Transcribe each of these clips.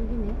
여기네.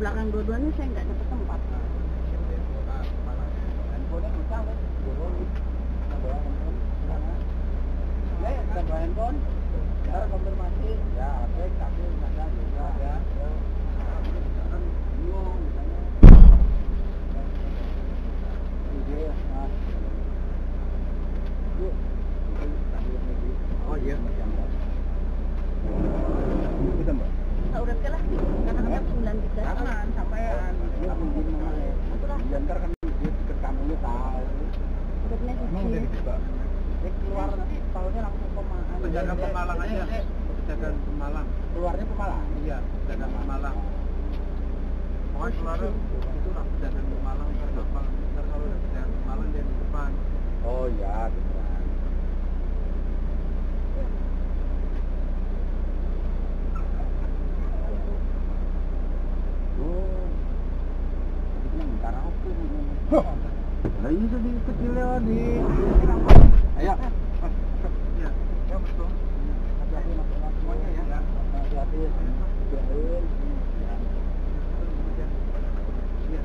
Belakang dua-duanya saya nggak dapat sembilan tiga. Jangan sampean. Ya mungkin namanya. Ya ntar kan dia deket kamu lu tahu. Kecil. dibuka? Dia keluar tahunnya langsung Pemalang. Penjaga Pemalang aja. Penjagaan Pemalang. Keluarnya Pemalang. Iya, penjagaan Pemalang. Pokoknya keluar itu lah penjagaan Pemalang ntar kalau udah penjagaan Pemalang dia di depan. Oh iya, gitu kan. Oh. Itu yang karaoke nih. Lah iya tadi kecilnya di Ayo. Iya, ya betul. Hati-hati masuk semuanya ya. Hati-hati. Doain. Ya. Iya.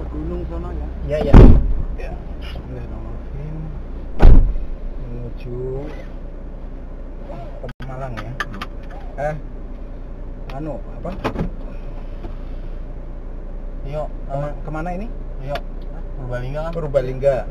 Ke gunung sono ya. Iya, iya. Ya. Bismillahirrahmanirrahim. Menuju Pemalang ya. Eh. Anu, apa? Yuk, Kema ke mana ini? Yuk. Purbalingga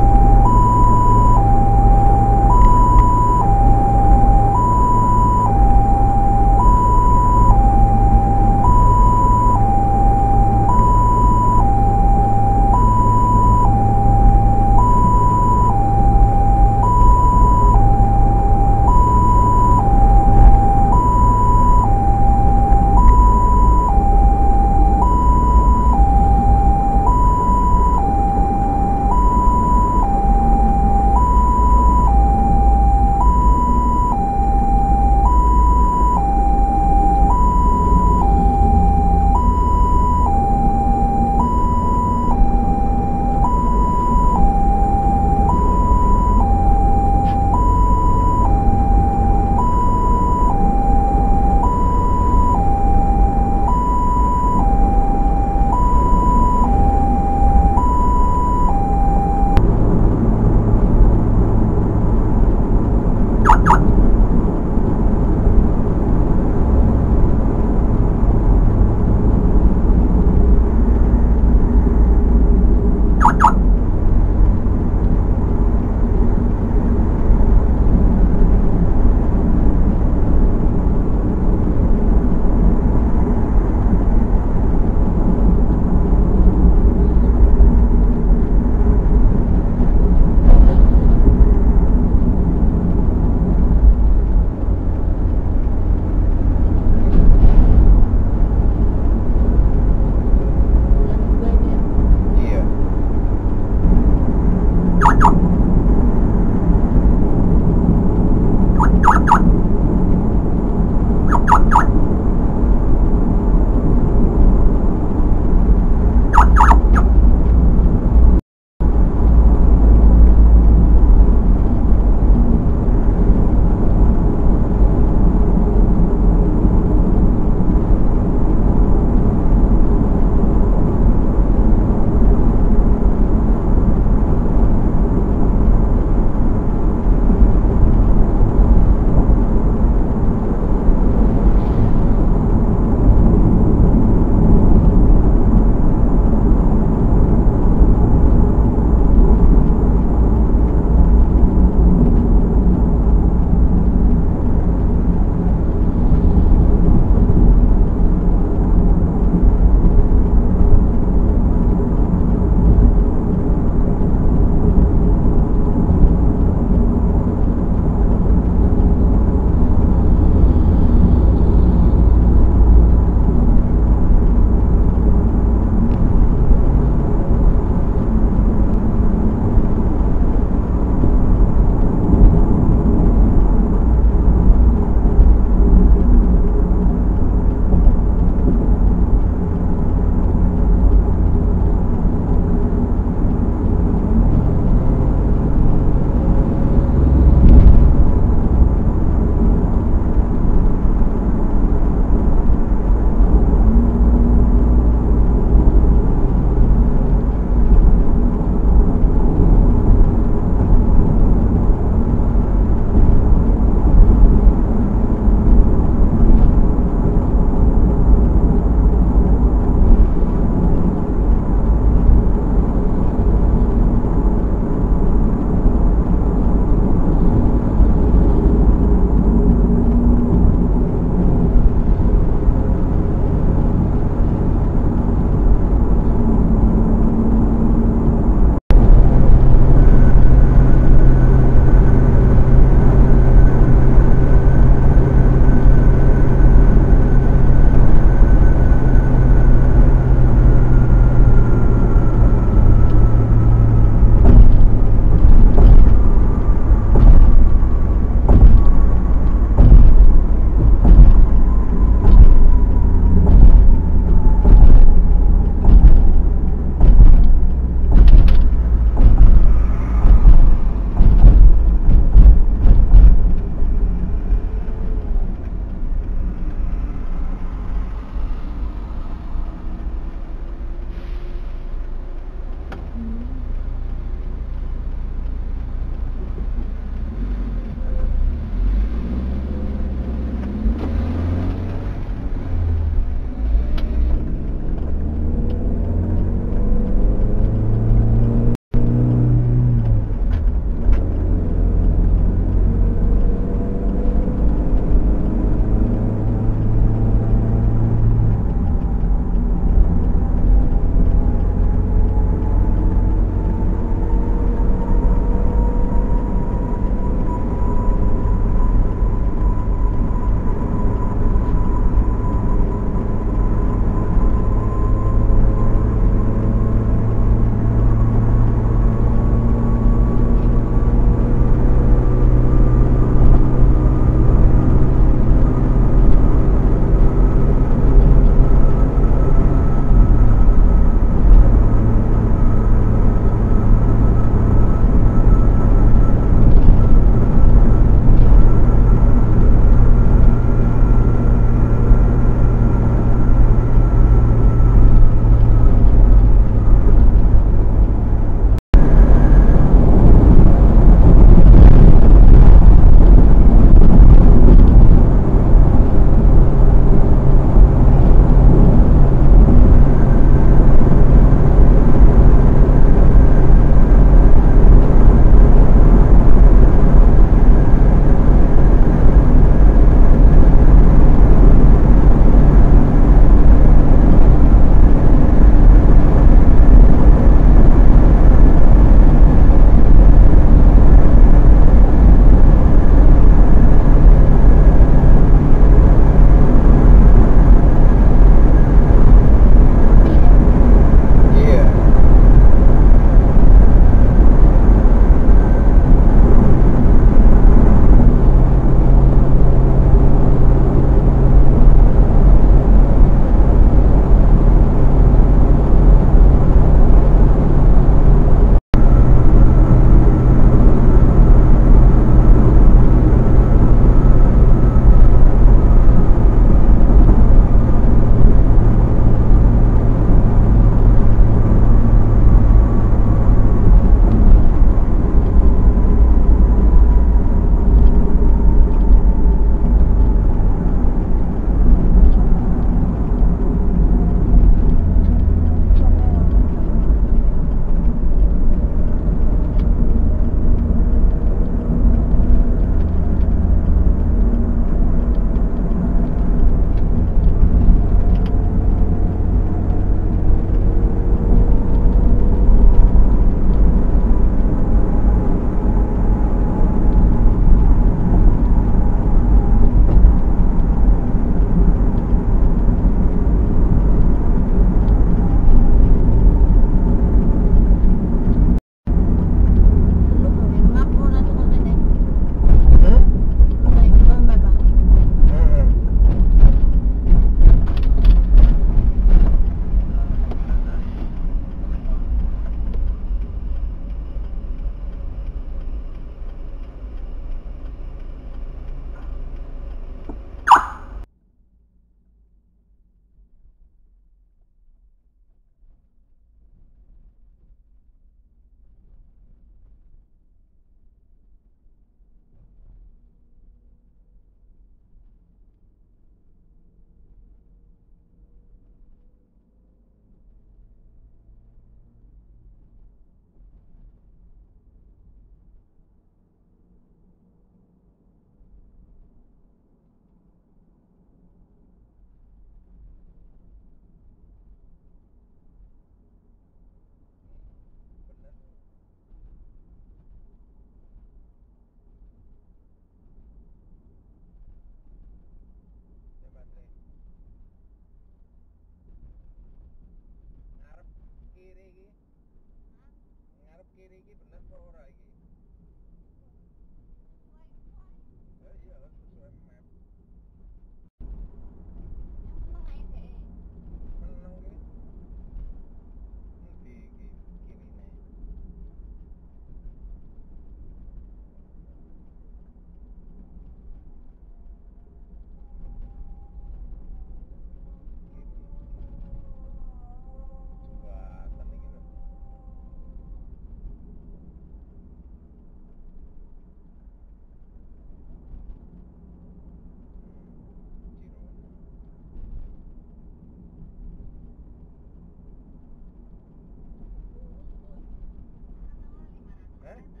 eh?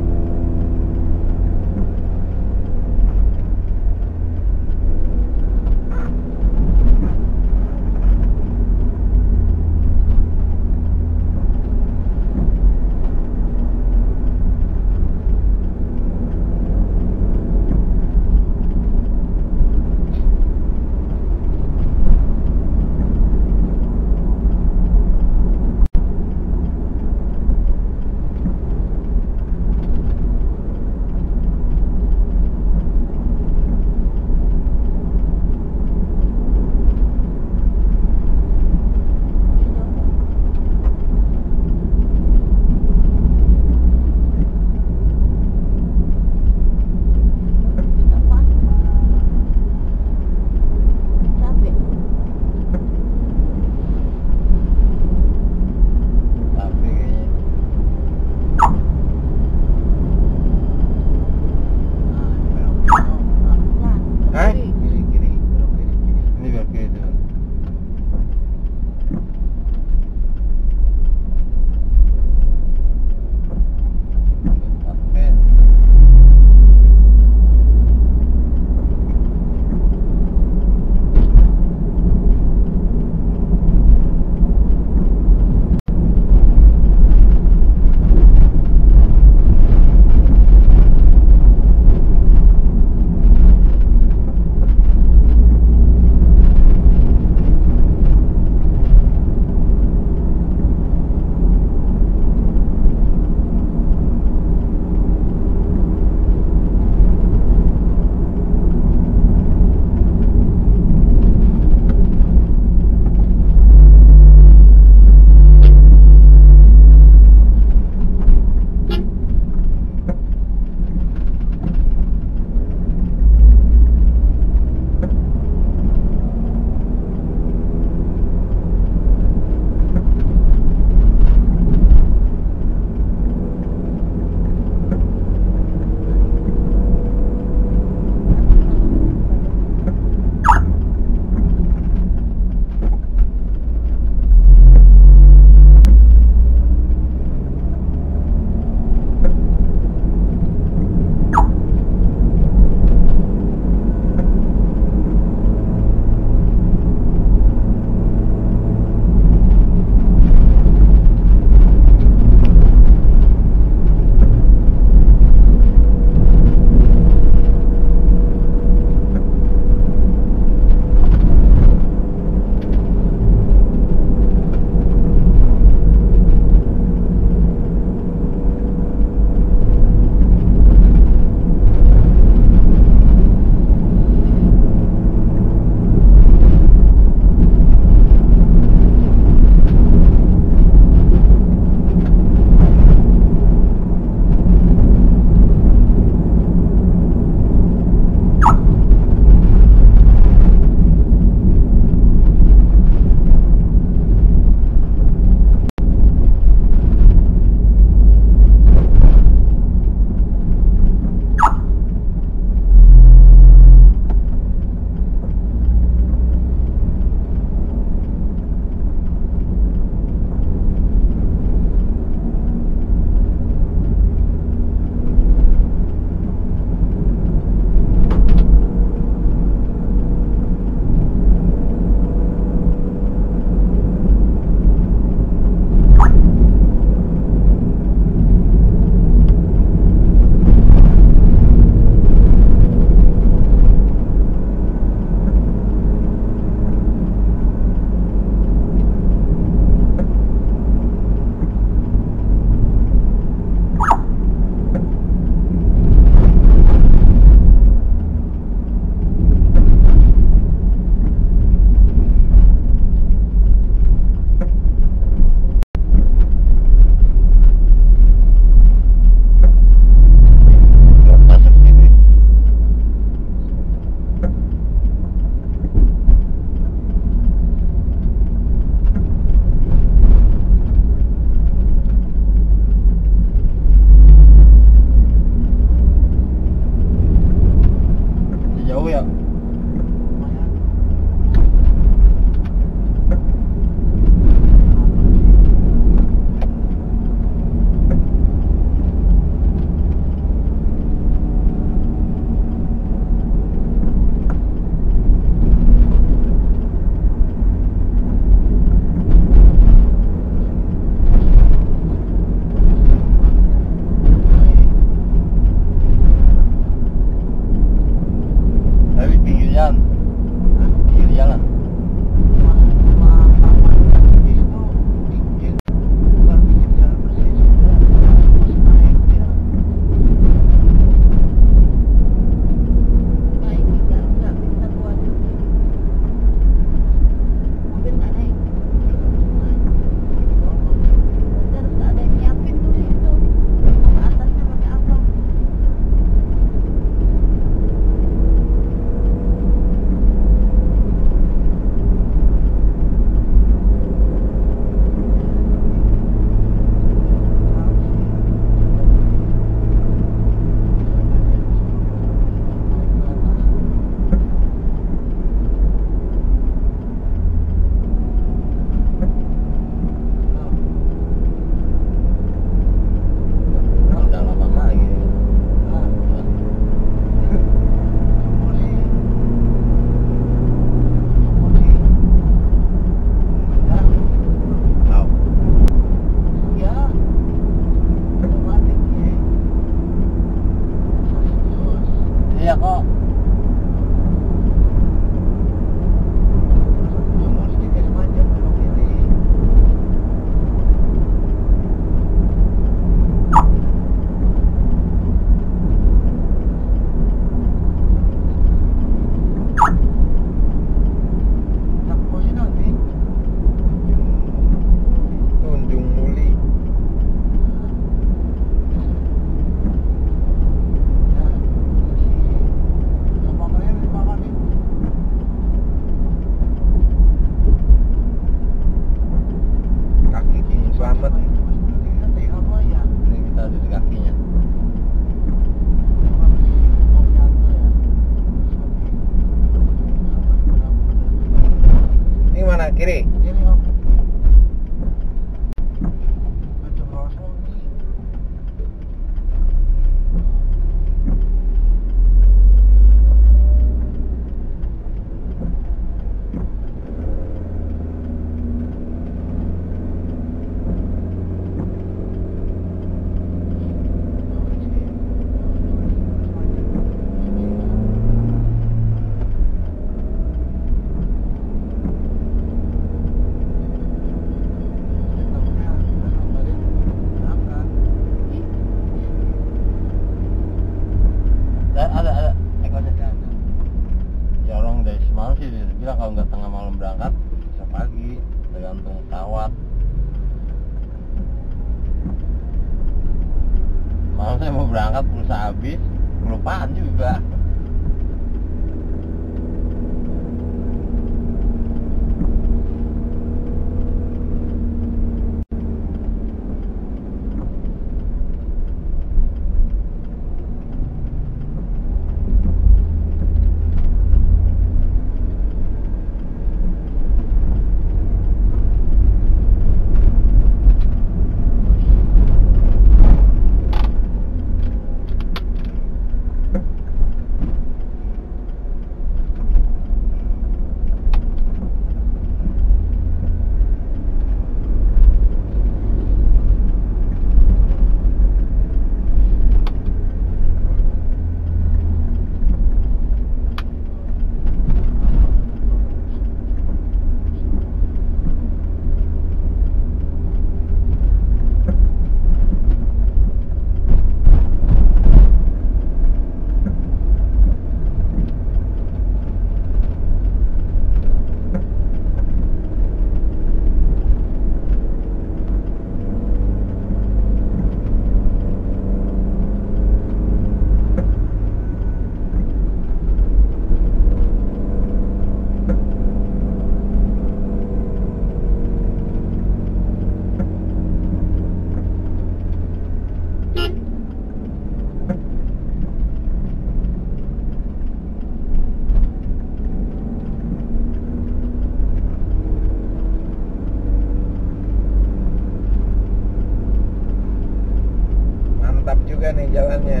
jalannya.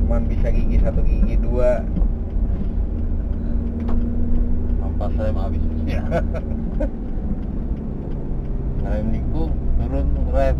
Cuman bisa gigi satu gigi dua. Ampas saya mau habis? Ya rem nikung turun. rem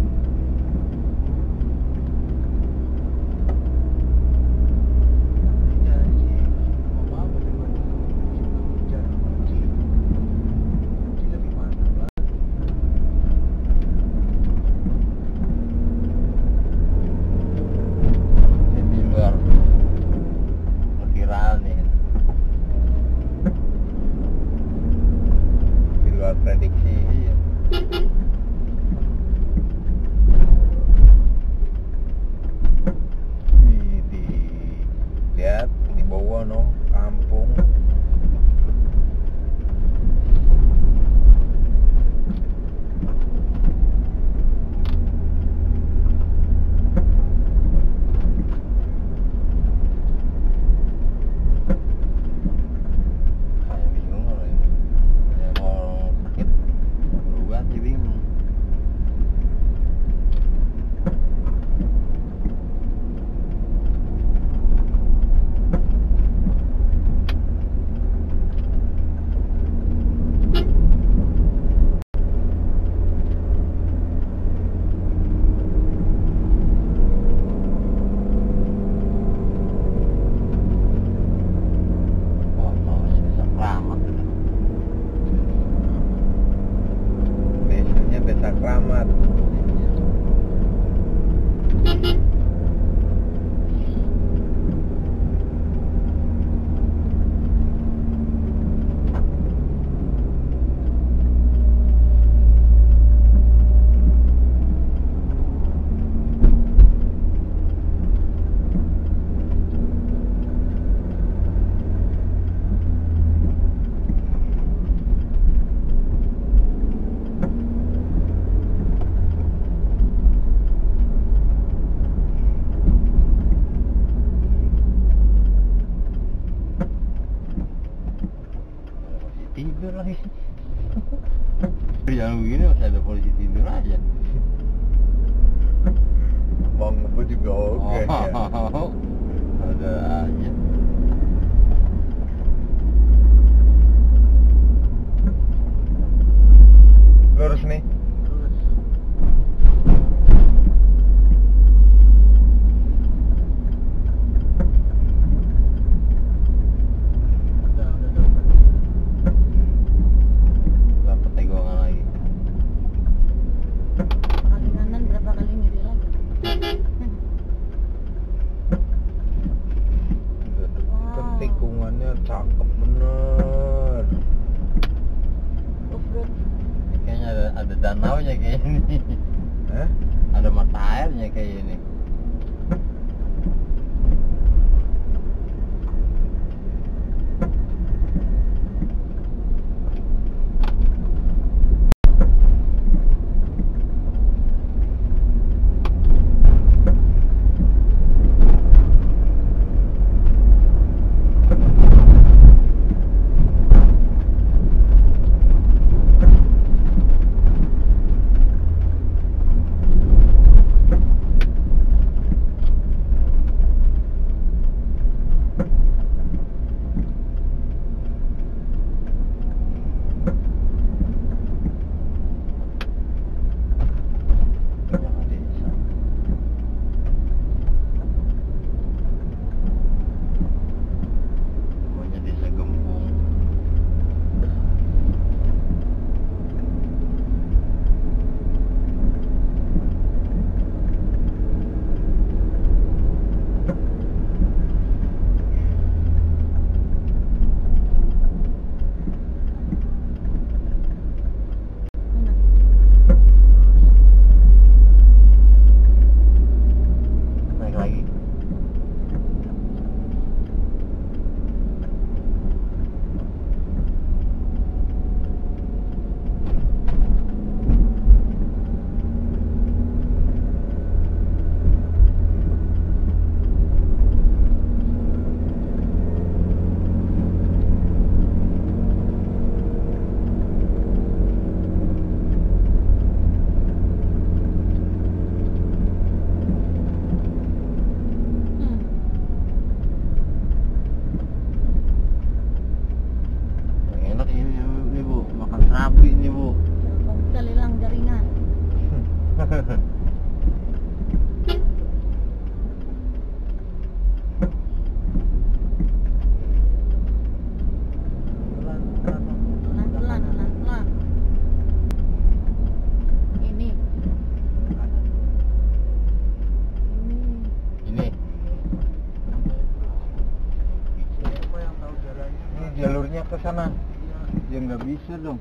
begini saya ada polisi tidur ah, aja ke sana. Iya. Ya nggak bisa dong.